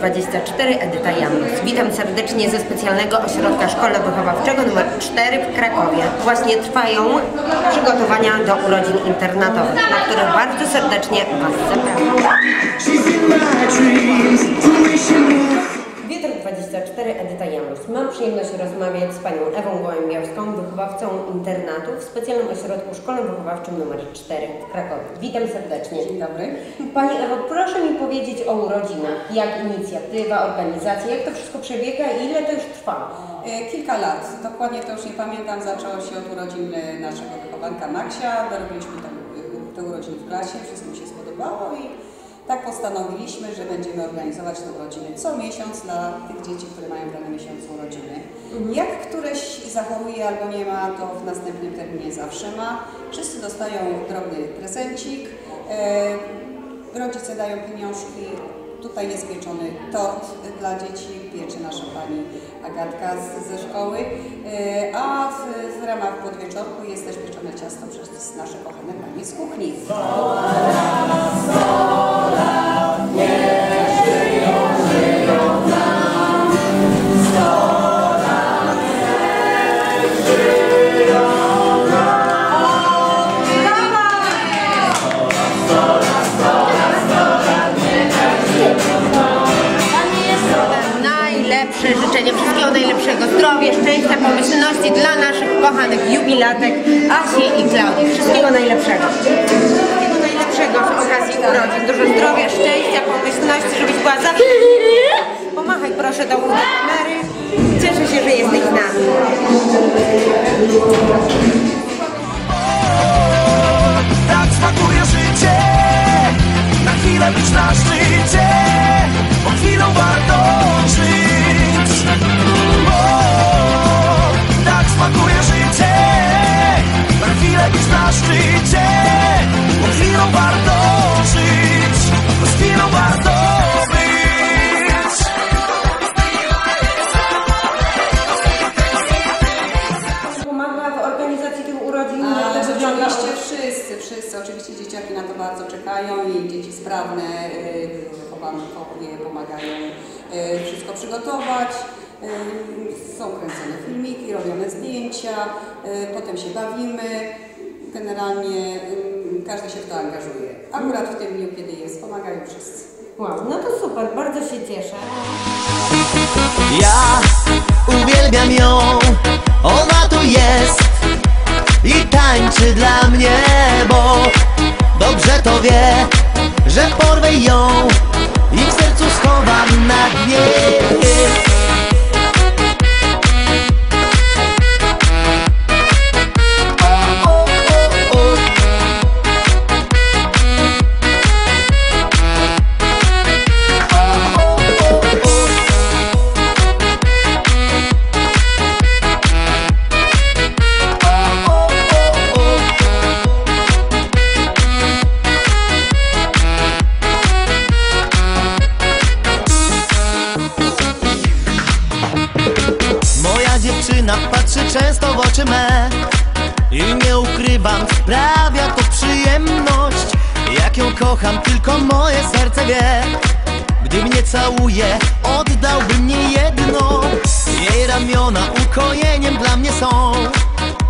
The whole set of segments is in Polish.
24 Edyta Janus. Witam serdecznie ze specjalnego ośrodka szkole wychowawczego nr 4 w Krakowie. Właśnie trwają przygotowania do urodzin internatowych, na które bardzo serdecznie Was zapraszam. Wietr 24 Edyta Janus. Mam przyjemność rozmawiać z panią Ewą Gołębiowską, wychowawcą internatu w specjalnym ośrodku szkolnym wychowawczym nr 4 w Krakowie. Witam serdecznie. Dzień dobry. Pani Ewo, proszę mi powiedzieć o urodzinach. Jak inicjatywa, organizacja, jak to wszystko przebiega i ile to już trwa? E, Kilka lat, dokładnie to już nie pamiętam, zaczęło się od urodzin e, naszego wychowanka Maksia, robiliśmy te, te urodziny w klasie, wszystkim się spodobało i tak postanowiliśmy, że będziemy organizować te urodziny co miesiąc dla tych dzieci, które mają w danym miesiącu urodziny. Jak któreś zachoruje albo nie ma, to w następnym terminie zawsze ma. Wszyscy dostają drobny prezencik, e, rodzice dają pieniążki, Tutaj jest pieczony tort dla dzieci, pieczy nasza pani Agatka z, ze szkoły, E, a w, w ramach podwieczorku jest też pieczone ciasto przez nasze kochane panie z kuchni. Najlepszego, zdrowia, szczęścia, pomyślności dla naszych kochanych jubilatek Asi i Klaudii. Wszystkiego najlepszego. Wszystkiego najlepszego z okazji urodzin. Dużo zdrowia, szczęścia, pomyślności, żebyś była zawsze... Pomachaj proszę do uda kamery. Cieszę się, że jesteś z nami. Tak smakuje życie Na chwilę być na szczycie organizacji tych urodzin. A, Jak to wygląda? Oczywiście wszyscy, wszyscy, oczywiście dzieciaki na to bardzo czekają i dzieci sprawne, wychowankowie pomagają y, wszystko przygotować. Y, Są kręcone filmiki, robione zdjęcia, y, potem się bawimy. Generalnie każdy się w to angażuje. Akurat w tym dniu, kiedy jest, pomagają wszyscy. Wow, no to super, bardzo się cieszę. Ja uwielbiam ją, tańczy dla mnie, bo dobrze to wie, że porwę ją i sprawia to przyjemność. Jak ją kocham, tylko moje serce wie. Gdy mnie całuje, oddałbym nie jedno. Jej ramiona ukojeniem dla mnie są.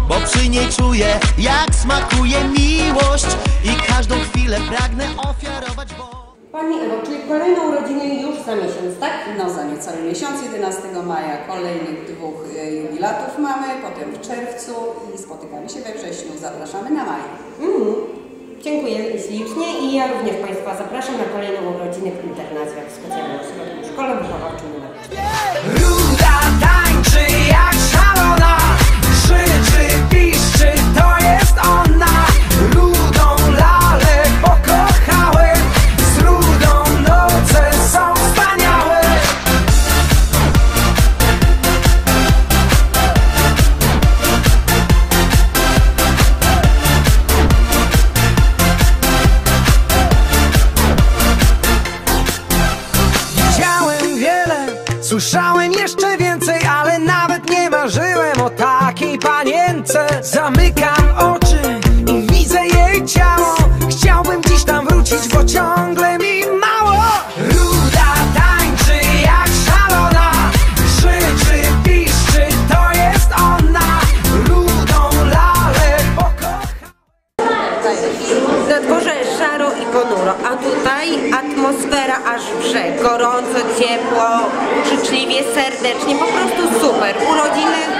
Bo przy niej czuję, jak smakuje miłość. I każdą chwilę pragnę ofiarować, bo... Pani Ewo, czyli kolejne urodziny już za miesiąc, tak? No za niecały miesiąc, 11 maja kolejnych dwóch e, jubilatów mamy, potem w czerwcu i spotykamy się we wrześniu. Zapraszamy na maj. Mhm. Dziękuję ślicznie i ja również Państwa zapraszam na kolejne urodziny w internacjach Zamykam oczy i widzę jej ciało. Chciałbym dziś tam wrócić, bo ciągle mi mało. Ruda tańczy jak szalona. Krzyczy, piszczy, to jest ona. Rudą lalę pokochałem. Na szaro i ponuro, a tutaj atmosfera aż brze Gorąco, ciepło, życzliwie, serdecznie, po prostu super. Urodziny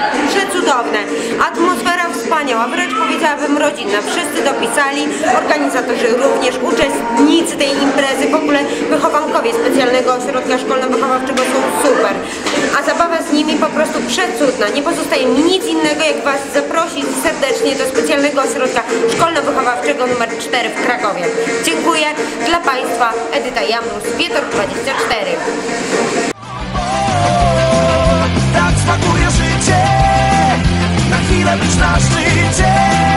wspaniała, wręcz powiedziałabym rodzinna. Wszyscy dopisali, organizatorzy również, uczestnicy tej imprezy, w ogóle wychowankowie specjalnego ośrodka szkolno-wychowawczego są super. A zabawa z nimi po prostu przecudna. Nie pozostaje mi nic innego, jak Was zaprosić serdecznie do specjalnego ośrodka szkolno-wychowawczego numer 4 w Krakowie. Dziękuję. Dla Państwa Edyta Jamrus, Wietor 24. этот наш день.